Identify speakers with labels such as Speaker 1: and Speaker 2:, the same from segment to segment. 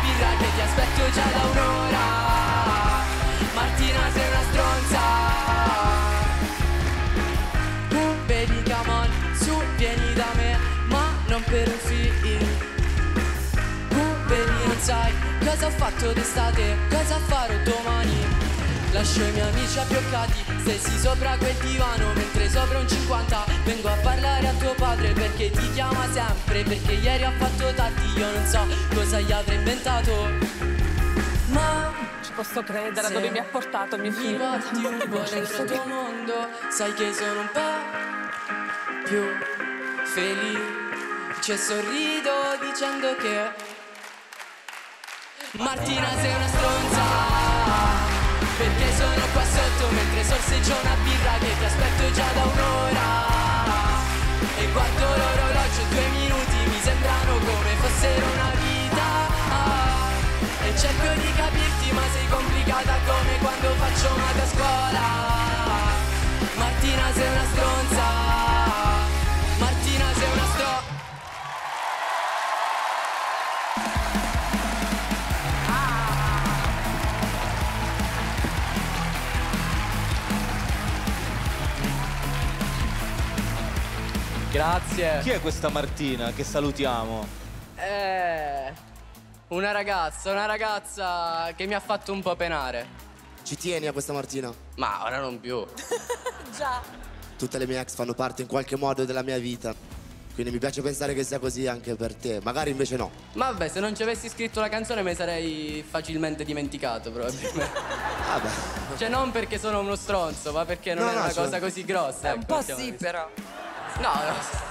Speaker 1: birra che ti aspetto già da un'ora. Martina sei una stronza. Baby come on, su vieni da me Ma non per un film baby non sai cosa ho fatto d'estate? Cosa farò domani? Lascio i miei amici abbioccati Stessi sopra quel divano Mentre sopra un 50 Vengo a parlare a tuo padre Perché ti chiama sempre Perché ieri ha fatto tardi Io non so cosa gli avrei inventato. Ma
Speaker 2: Ci posso credere a dove mi ha portato mio
Speaker 1: mi
Speaker 2: figlio.
Speaker 1: porti un po' il tuo mondo. Sai che sono un po' più felice. Sorrido dicendo che Martina sei una stronza. Perché sono qua sotto mentre sorseggia una birra che ti aspetto già da un'ora complicata come quando faccio maga a scuola. Martina sei una stronza. Martina sei una stronza Grazie.
Speaker 3: Chi è questa Martina che salutiamo?
Speaker 1: Eh, una ragazza, una ragazza che mi ha fatto un po' penare.
Speaker 4: Ci tieni a questa Martina?
Speaker 1: Ma ora non più.
Speaker 2: Già.
Speaker 4: Tutte le mie ex fanno parte in qualche modo della mia vita. Quindi mi piace pensare che sia così anche per te. Magari invece no.
Speaker 1: Ma vabbè, se non ci avessi scritto la canzone me sarei facilmente dimenticato, probabilmente.
Speaker 4: Vabbè.
Speaker 1: Cioè, non perché sono uno stronzo, ma perché non
Speaker 4: No,
Speaker 1: è
Speaker 4: no,
Speaker 1: una
Speaker 4: cioè-
Speaker 1: cosa così grossa.
Speaker 2: Eh, un
Speaker 1: ecco,
Speaker 2: po'
Speaker 1: mettiamola
Speaker 2: sì, però.
Speaker 1: No, no.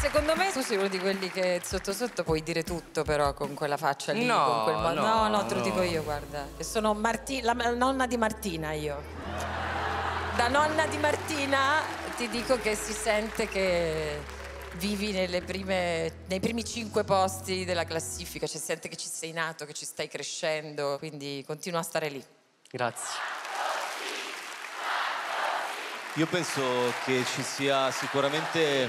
Speaker 2: Secondo me tu sei uno di quelli che sotto sotto puoi dire tutto, però, con quella faccia lì,
Speaker 1: No,
Speaker 2: con quel modo.
Speaker 1: no,
Speaker 2: No, no, te lo
Speaker 1: no.
Speaker 2: dico io, guarda. Sono Marti- la nonna di Martina io. Da nonna di Martina ti dico che si sente che vivi nelle prime- nei primi cinque posti della classifica, cioè si sente che ci sei nato, che ci stai crescendo, quindi continua a stare lì.
Speaker 1: Grazie.
Speaker 3: Io penso che ci sia sicuramente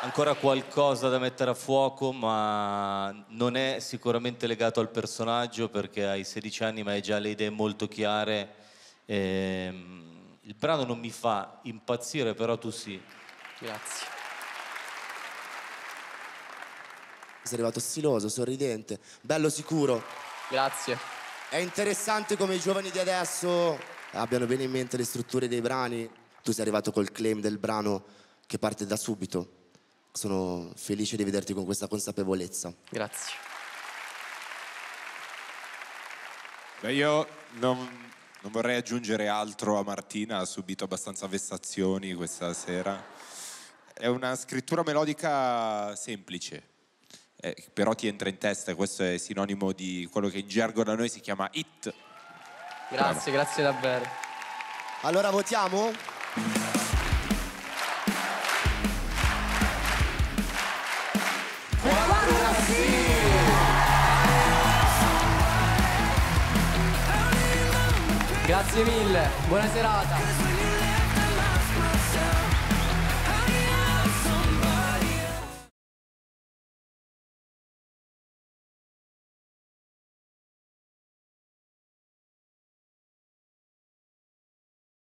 Speaker 3: ancora qualcosa da mettere a fuoco, ma non è sicuramente legato al personaggio perché hai 16 anni ma hai già le idee molto chiare. Ehm, il brano non mi fa impazzire, però tu sì.
Speaker 1: Grazie.
Speaker 4: Sei arrivato stiloso, sorridente, bello sicuro.
Speaker 1: Grazie.
Speaker 4: È interessante come i giovani di adesso abbiano bene in mente le strutture dei brani. Tu sei arrivato col claim del brano che parte da subito. Sono felice di vederti con questa consapevolezza.
Speaker 1: Grazie.
Speaker 5: Beh, io non, non vorrei aggiungere altro a Martina, ha subito abbastanza vessazioni questa sera. È una scrittura melodica semplice, eh, però ti entra in testa e questo è sinonimo di quello che in gergo da noi si chiama hit.
Speaker 1: Grazie, grazie davvero.
Speaker 4: Allora votiamo?
Speaker 1: Grazie mille, buona serata.